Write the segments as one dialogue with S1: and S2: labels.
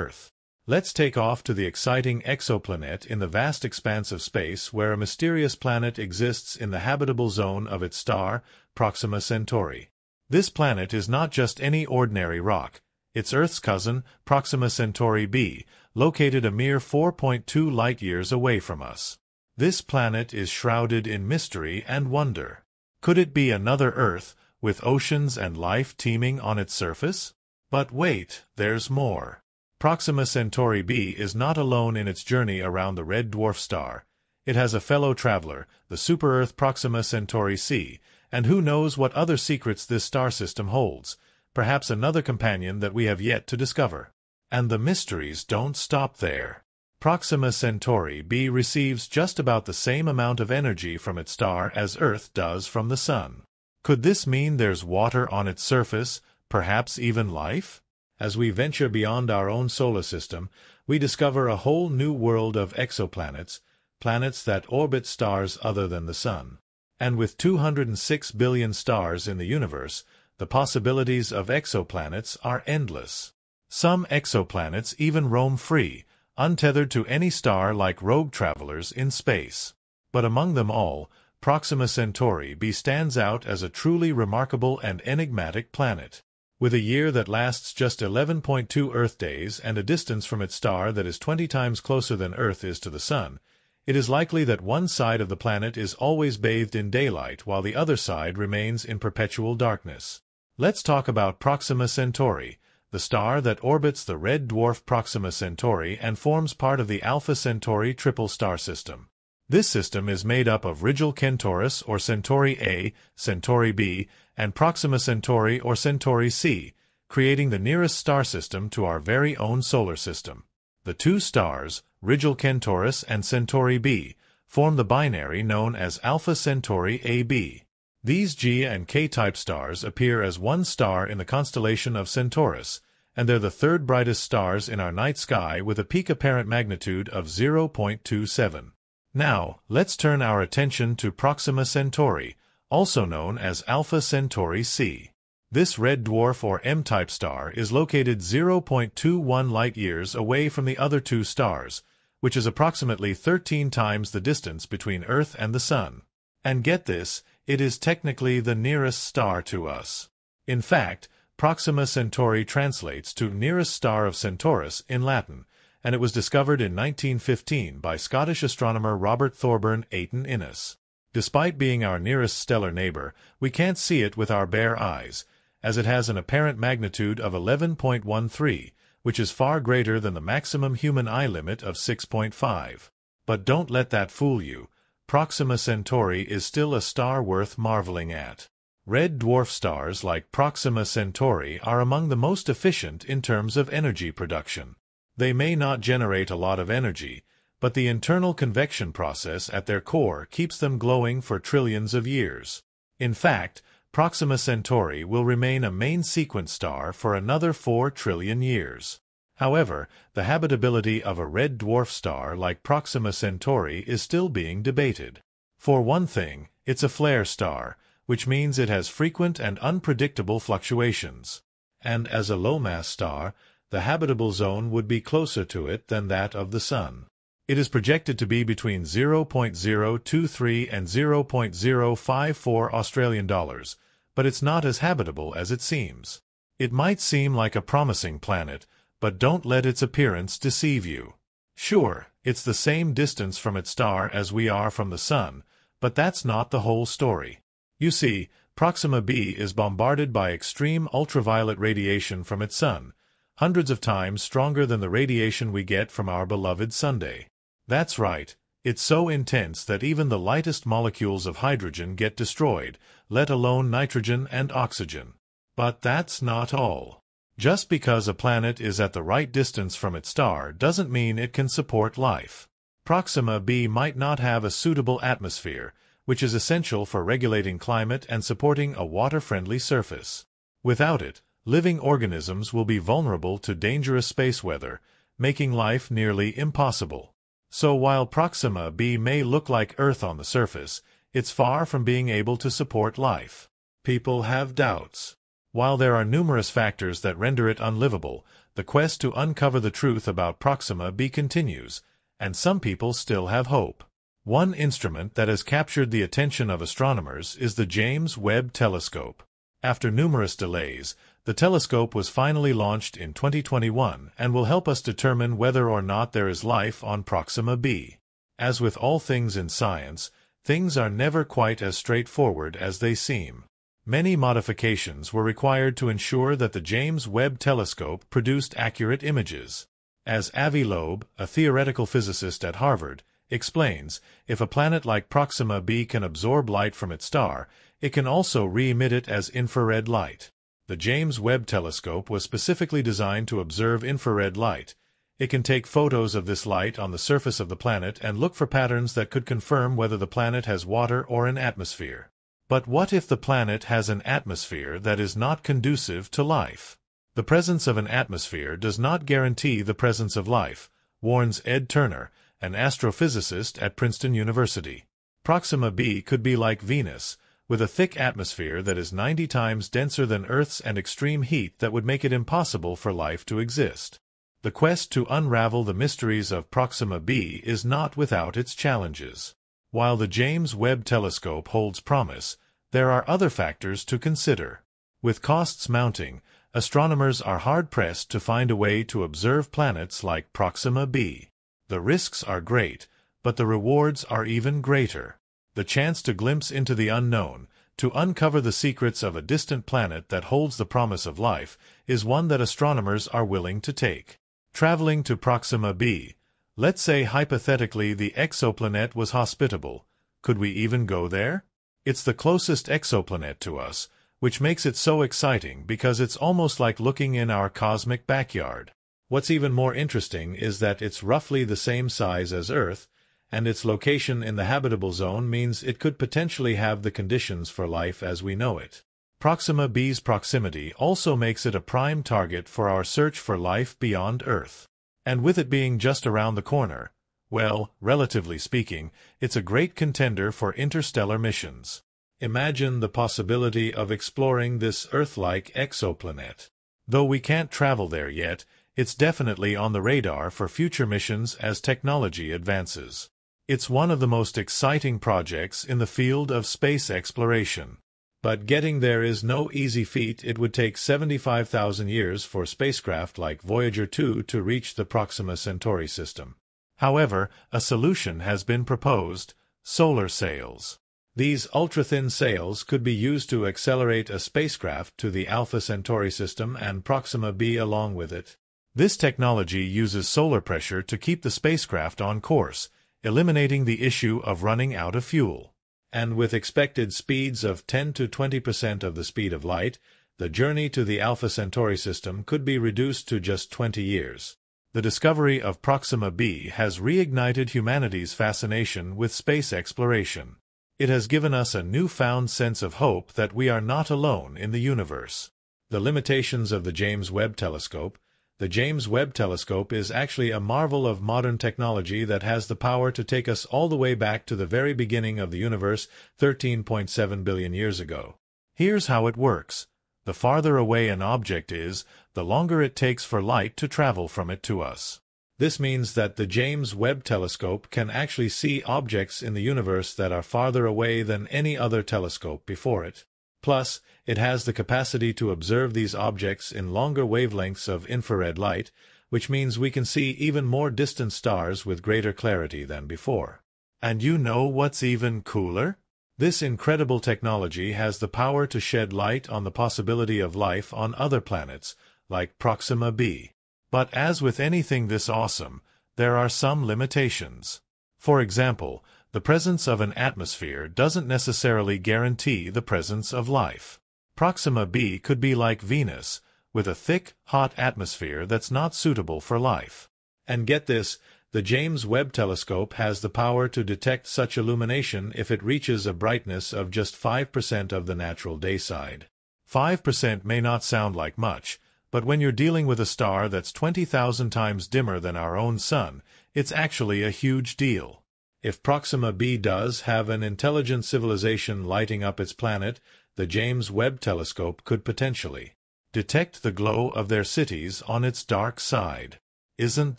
S1: Earth. Let's take off to the exciting exoplanet in the vast expanse of space where a mysterious planet exists in the habitable zone of its star, Proxima Centauri. This planet is not just any ordinary rock. It's Earth's cousin, Proxima Centauri b, located a mere 4.2 light-years away from us. This planet is shrouded in mystery and wonder. Could it be another Earth, with oceans and life teeming on its surface? But wait, there's more. Proxima Centauri b is not alone in its journey around the red dwarf star. It has a fellow traveler, the super-Earth Proxima Centauri c, and who knows what other secrets this star system holds, perhaps another companion that we have yet to discover. And the mysteries don't stop there. Proxima Centauri b receives just about the same amount of energy from its star as Earth does from the Sun. Could this mean there's water on its surface, perhaps even life? As we venture beyond our own solar system, we discover a whole new world of exoplanets, planets that orbit stars other than the Sun. And with 206 billion stars in the universe, the possibilities of exoplanets are endless. Some exoplanets even roam free, untethered to any star like rogue travelers in space. But among them all, Proxima Centauri b stands out as a truly remarkable and enigmatic planet. With a year that lasts just 11.2 Earth days and a distance from its star that is 20 times closer than Earth is to the Sun, it is likely that one side of the planet is always bathed in daylight while the other side remains in perpetual darkness. Let's talk about Proxima Centauri, the star that orbits the red dwarf Proxima Centauri and forms part of the Alpha Centauri triple star system. This system is made up of Rigil Kentaurus or Centauri A, Centauri B, and Proxima Centauri or Centauri C, creating the nearest star system to our very own solar system. The two stars, Rigil Kentaurus and Centauri B, form the binary known as Alpha Centauri AB. These G and K-type stars appear as one star in the constellation of Centaurus, and they're the third brightest stars in our night sky with a peak apparent magnitude of 0.27. Now, let's turn our attention to Proxima Centauri, also known as Alpha Centauri c. This red dwarf or M-type star is located 0.21 light-years away from the other two stars, which is approximately 13 times the distance between Earth and the Sun. And get this, it is technically the nearest star to us. In fact, Proxima Centauri translates to nearest star of Centaurus in Latin, and it was discovered in 1915 by Scottish astronomer Robert Thorburn Ayton Innes. Despite being our nearest stellar neighbor, we can't see it with our bare eyes, as it has an apparent magnitude of 11.13, which is far greater than the maximum human eye limit of 6.5. But don't let that fool you. Proxima Centauri is still a star worth marveling at. Red dwarf stars like Proxima Centauri are among the most efficient in terms of energy production. They may not generate a lot of energy, but the internal convection process at their core keeps them glowing for trillions of years. In fact, Proxima Centauri will remain a main sequence star for another 4 trillion years. However, the habitability of a red dwarf star like Proxima Centauri is still being debated. For one thing, it's a flare star, which means it has frequent and unpredictable fluctuations. And as a low-mass star, the habitable zone would be closer to it than that of the Sun. It is projected to be between 0.023 and 0.054 Australian dollars, but it's not as habitable as it seems. It might seem like a promising planet, but don't let its appearance deceive you. Sure, it's the same distance from its star as we are from the Sun, but that's not the whole story. You see, Proxima b is bombarded by extreme ultraviolet radiation from its Sun, hundreds of times stronger than the radiation we get from our beloved Sunday. That's right, it's so intense that even the lightest molecules of hydrogen get destroyed, let alone nitrogen and oxygen. But that's not all. Just because a planet is at the right distance from its star doesn't mean it can support life. Proxima b might not have a suitable atmosphere, which is essential for regulating climate and supporting a water-friendly surface. Without it, living organisms will be vulnerable to dangerous space weather, making life nearly impossible. So while Proxima b may look like Earth on the surface, it's far from being able to support life. People have doubts. While there are numerous factors that render it unlivable, the quest to uncover the truth about Proxima b continues, and some people still have hope. One instrument that has captured the attention of astronomers is the James Webb Telescope. After numerous delays, the telescope was finally launched in 2021 and will help us determine whether or not there is life on Proxima b. As with all things in science, things are never quite as straightforward as they seem. Many modifications were required to ensure that the James Webb Telescope produced accurate images. As Avi Loeb, a theoretical physicist at Harvard, explains, if a planet like Proxima b can absorb light from its star, it can also re-emit it as infrared light. The James Webb Telescope was specifically designed to observe infrared light. It can take photos of this light on the surface of the planet and look for patterns that could confirm whether the planet has water or an atmosphere. But what if the planet has an atmosphere that is not conducive to life? The presence of an atmosphere does not guarantee the presence of life, warns Ed Turner, an astrophysicist at Princeton University. Proxima b could be like Venus, with a thick atmosphere that is 90 times denser than Earth's and extreme heat that would make it impossible for life to exist. The quest to unravel the mysteries of Proxima b is not without its challenges. While the James Webb Telescope holds promise, there are other factors to consider. With costs mounting, astronomers are hard-pressed to find a way to observe planets like Proxima b. The risks are great, but the rewards are even greater. The chance to glimpse into the unknown, to uncover the secrets of a distant planet that holds the promise of life, is one that astronomers are willing to take. Traveling to Proxima b, let's say hypothetically the exoplanet was hospitable. Could we even go there? It's the closest exoplanet to us, which makes it so exciting because it's almost like looking in our cosmic backyard. What's even more interesting is that it's roughly the same size as Earth, and its location in the habitable zone means it could potentially have the conditions for life as we know it. Proxima b's proximity also makes it a prime target for our search for life beyond Earth. And with it being just around the corner, well, relatively speaking, it's a great contender for interstellar missions. Imagine the possibility of exploring this Earth-like exoplanet. Though we can't travel there yet, it's definitely on the radar for future missions as technology advances. It's one of the most exciting projects in the field of space exploration. But getting there is no easy feat. It would take 75,000 years for spacecraft like Voyager 2 to reach the Proxima Centauri system. However, a solution has been proposed, solar sails. These ultra-thin sails could be used to accelerate a spacecraft to the Alpha Centauri system and Proxima b along with it. This technology uses solar pressure to keep the spacecraft on course, eliminating the issue of running out of fuel. And with expected speeds of 10 to 20% of the speed of light, the journey to the Alpha Centauri system could be reduced to just 20 years. The discovery of Proxima b has reignited humanity's fascination with space exploration. It has given us a newfound sense of hope that we are not alone in the universe. The limitations of the James Webb Telescope the James Webb Telescope is actually a marvel of modern technology that has the power to take us all the way back to the very beginning of the universe 13.7 billion years ago. Here's how it works. The farther away an object is, the longer it takes for light to travel from it to us. This means that the James Webb Telescope can actually see objects in the universe that are farther away than any other telescope before it. Plus, it has the capacity to observe these objects in longer wavelengths of infrared light, which means we can see even more distant stars with greater clarity than before. And you know what's even cooler? This incredible technology has the power to shed light on the possibility of life on other planets, like Proxima b. But as with anything this awesome, there are some limitations. For example, the presence of an atmosphere doesn't necessarily guarantee the presence of life. Proxima b could be like Venus, with a thick, hot atmosphere that's not suitable for life. And get this, the James Webb Telescope has the power to detect such illumination if it reaches a brightness of just 5% of the natural day side. 5% may not sound like much, but when you're dealing with a star that's 20,000 times dimmer than our own Sun, it's actually a huge deal. If Proxima b does have an intelligent civilization lighting up its planet, the James Webb Telescope could potentially detect the glow of their cities on its dark side. Isn't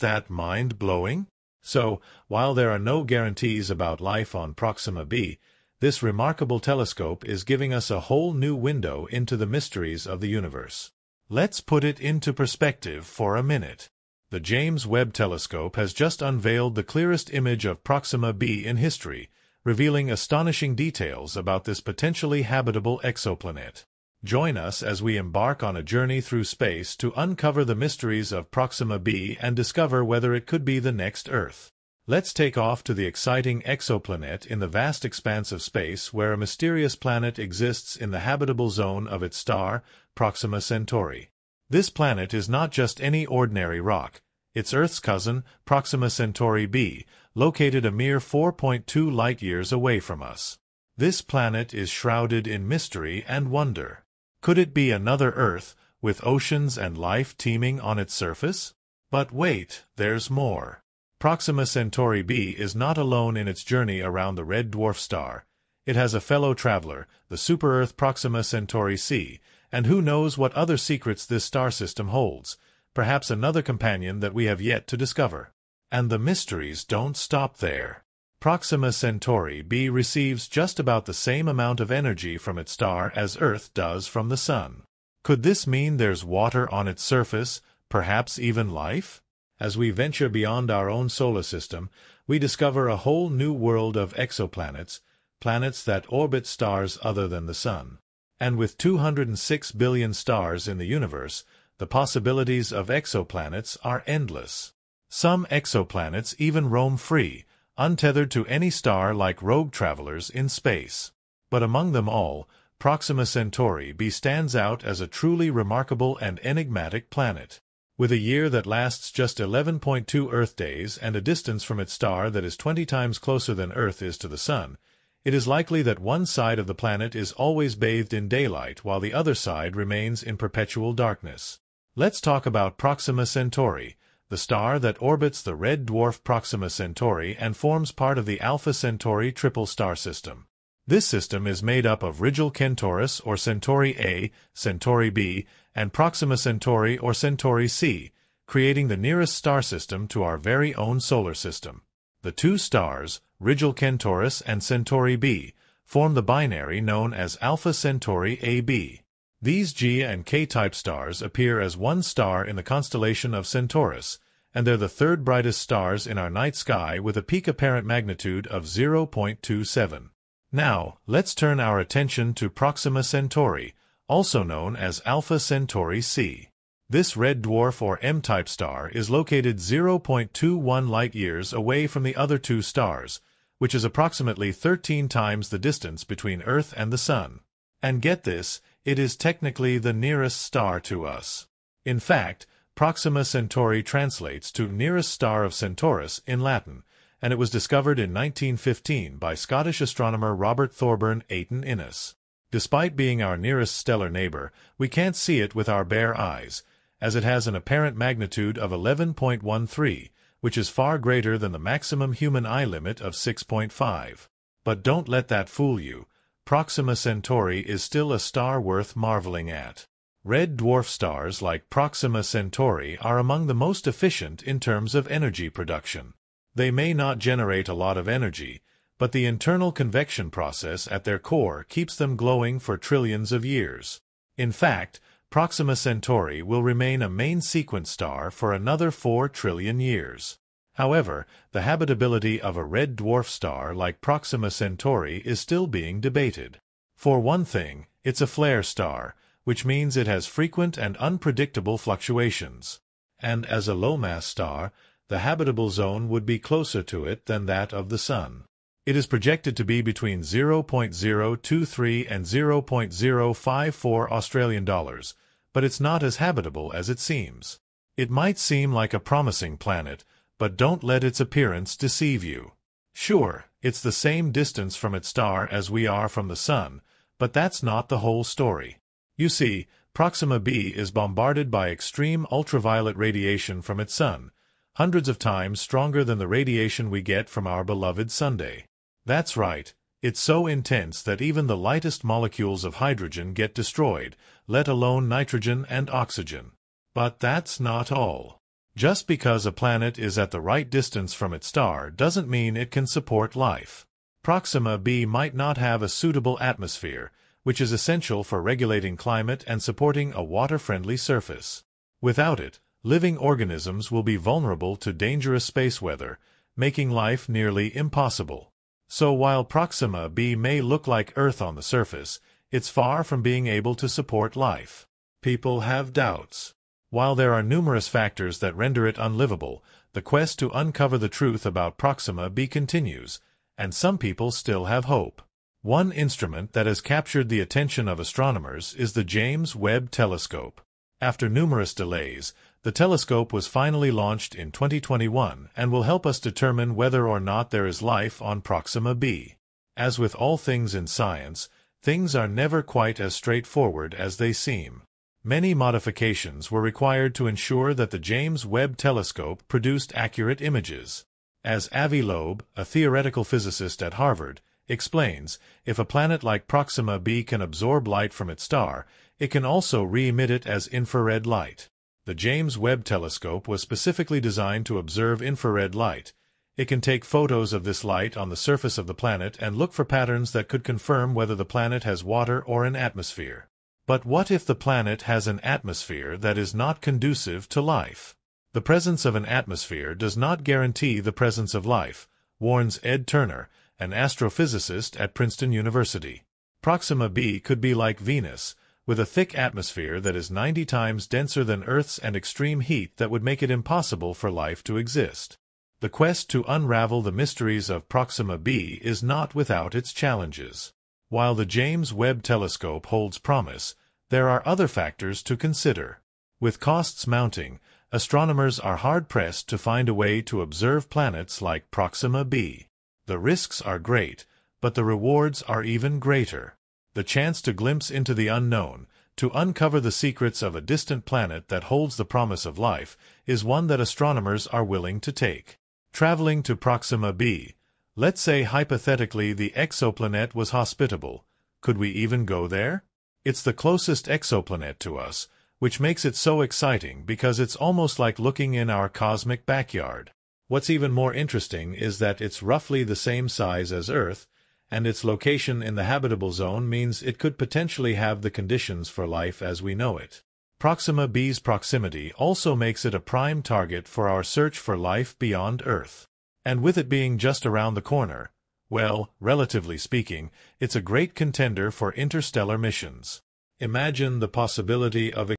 S1: that mind-blowing? So, while there are no guarantees about life on Proxima b, this remarkable telescope is giving us a whole new window into the mysteries of the universe. Let's put it into perspective for a minute. The James Webb Telescope has just unveiled the clearest image of Proxima b in history, revealing astonishing details about this potentially habitable exoplanet. Join us as we embark on a journey through space to uncover the mysteries of Proxima b and discover whether it could be the next Earth. Let's take off to the exciting exoplanet in the vast expanse of space where a mysterious planet exists in the habitable zone of its star, Proxima Centauri. This planet is not just any ordinary rock. It's Earth's cousin, Proxima Centauri b, located a mere 4.2 light-years away from us. This planet is shrouded in mystery and wonder. Could it be another Earth, with oceans and life teeming on its surface? But wait, there's more. Proxima Centauri b is not alone in its journey around the red dwarf star. It has a fellow traveler, the super-Earth Proxima Centauri c, and who knows what other secrets this star system holds, perhaps another companion that we have yet to discover. And the mysteries don't stop there. Proxima Centauri b receives just about the same amount of energy from its star as Earth does from the Sun. Could this mean there's water on its surface, perhaps even life? As we venture beyond our own solar system, we discover a whole new world of exoplanets, planets that orbit stars other than the Sun. And with 206 billion stars in the universe, the possibilities of exoplanets are endless. Some exoplanets even roam free, untethered to any star like rogue travelers in space. But among them all, Proxima Centauri b stands out as a truly remarkable and enigmatic planet. With a year that lasts just 11.2 Earth days and a distance from its star that is 20 times closer than Earth is to the Sun, it is likely that one side of the planet is always bathed in daylight while the other side remains in perpetual darkness. Let's talk about Proxima Centauri, the star that orbits the red dwarf Proxima Centauri and forms part of the Alpha Centauri triple star system. This system is made up of Rigil Kentaurus or Centauri A, Centauri B, and Proxima Centauri or Centauri C, creating the nearest star system to our very own solar system. The two stars, Rigil Kentaurus and Centauri B, form the binary known as Alpha Centauri AB. These G and K-type stars appear as one star in the constellation of Centaurus, and they're the third brightest stars in our night sky with a peak apparent magnitude of 0.27. Now, let's turn our attention to Proxima Centauri, also known as Alpha Centauri c. This red dwarf or M-type star is located 0.21 light-years away from the other two stars, which is approximately 13 times the distance between Earth and the Sun. And get this, it is technically the nearest star to us. In fact, Proxima Centauri translates to nearest star of Centaurus in Latin, and it was discovered in 1915 by Scottish astronomer Robert Thorburn Ayton Innes. Despite being our nearest stellar neighbor, we can't see it with our bare eyes, as it has an apparent magnitude of 11.13, which is far greater than the maximum human eye limit of 6.5. But don't let that fool you. Proxima Centauri is still a star worth marveling at. Red dwarf stars like Proxima Centauri are among the most efficient in terms of energy production. They may not generate a lot of energy, but the internal convection process at their core keeps them glowing for trillions of years. In fact, Proxima Centauri will remain a main sequence star for another 4 trillion years. However, the habitability of a red dwarf star like Proxima Centauri is still being debated. For one thing, it's a flare star, which means it has frequent and unpredictable fluctuations. And as a low-mass star, the habitable zone would be closer to it than that of the Sun. It is projected to be between 0.023 and 0.054 Australian dollars, but it's not as habitable as it seems. It might seem like a promising planet, but don't let its appearance deceive you. Sure, it's the same distance from its star as we are from the Sun, but that's not the whole story. You see, Proxima b is bombarded by extreme ultraviolet radiation from its Sun, hundreds of times stronger than the radiation we get from our beloved Sunday. That's right, It's so intense that even the lightest molecules of hydrogen get destroyed, let alone nitrogen and oxygen. But that's not all. Just because a planet is at the right distance from its star doesn't mean it can support life. Proxima b might not have a suitable atmosphere, which is essential for regulating climate and supporting a water-friendly surface. Without it, living organisms will be vulnerable to dangerous space weather, making life nearly impossible. So while Proxima b may look like Earth on the surface, it's far from being able to support life. People have doubts. While there are numerous factors that render it unlivable, the quest to uncover the truth about Proxima b continues, and some people still have hope. One instrument that has captured the attention of astronomers is the James Webb Telescope. After numerous delays, the telescope was finally launched in 2021 and will help us determine whether or not there is life on Proxima b. As with all things in science, things are never quite as straightforward as they seem. Many modifications were required to ensure that the James Webb Telescope produced accurate images. As Avi Loeb, a theoretical physicist at Harvard, explains, if a planet like Proxima b can absorb light from its star, it can also re-emit it as infrared light. The James Webb Telescope was specifically designed to observe infrared light. It can take photos of this light on the surface of the planet and look for patterns that could confirm whether the planet has water or an atmosphere. But what if the planet has an atmosphere that is not conducive to life? The presence of an atmosphere does not guarantee the presence of life, warns Ed Turner, an astrophysicist at Princeton University. Proxima b could be like Venus, with a thick atmosphere that is 90 times denser than Earth's and extreme heat that would make it impossible for life to exist. The quest to unravel the mysteries of Proxima b is not without its challenges. While the James Webb Telescope holds promise, there are other factors to consider. With costs mounting, astronomers are hard-pressed to find a way to observe planets like Proxima b. The risks are great, but the rewards are even greater. The chance to glimpse into the unknown, to uncover the secrets of a distant planet that holds the promise of life, is one that astronomers are willing to take. Traveling to Proxima b. Let's say hypothetically the exoplanet was hospitable. Could we even go there? It's the closest exoplanet to us, which makes it so exciting because it's almost like looking in our cosmic backyard. What's even more interesting is that it's roughly the same size as Earth, and its location in the habitable zone means it could potentially have the conditions for life as we know it. Proxima b's proximity also makes it a prime target for our search for life beyond Earth. And with it being just around the corner, well, relatively speaking, it's a great contender for interstellar missions. Imagine the possibility of